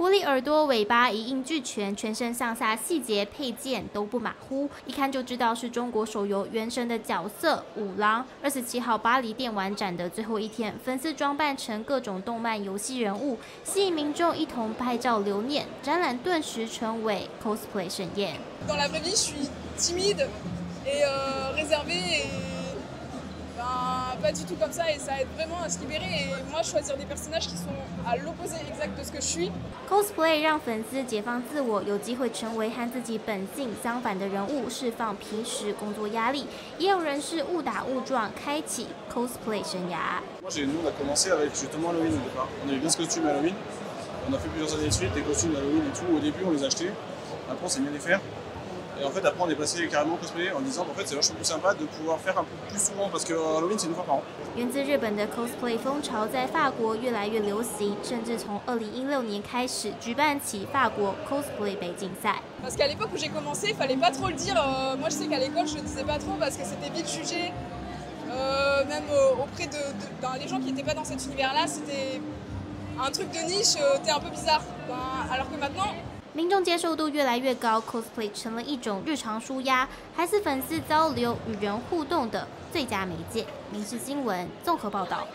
狐狸耳朵、尾巴一应俱全，全身上下细节配件都不马虎，一看就知道是中国手游《原神》的角色五郎。二十七号巴黎电玩展的最后一天，粉丝装扮成各种动漫游戏人物，吸引民众一同拍照留念，展览顿时成为 cosplay 盛宴。pas du tout comme ça et ça aide vraiment à se libérer et moi choisir des personnages qui sont à l'opposé exact de ce que je suis. Cosplay 让粉丝解放自我，有机会成为和自己本性相反的人物，释放平时工作压力。也有人是误打误撞开启 cosplay 生涯。Moi j'ai nous on a commencé avec justement Halloween au départ. On avait bien ce costume Halloween. On a fait plusieurs années de suite des costumes Halloween et tout. Au début on les achetait. Après on s'est mis à les faire. Et en fait, après, on est passé carrément cosplay en disant en fait, c'est vachement plus sympa de pouvoir faire un peu plus souvent parce que Halloween, c'est une fois par an. 源自日本的 cosplay 风潮在法国越来越流行，甚至从2016年开始举办起法国 cosplay 杯竞赛。Parce qu'à l'époque où j'ai commencé, il fallait pas trop le dire. Euh, moi, je sais qu'à l'école, je le disais pas trop parce que c'était vite jugé. Euh, même auprès de, de dans les gens qui n'étaient pas dans cet univers-là, c'était un truc de niche, euh, t'es un peu bizarre. Ben, alors que maintenant, 民众接受度越来越高，cosplay 成了一种日常舒压，还是粉丝交流、与人互动的最佳媒介。民事新闻综合报道。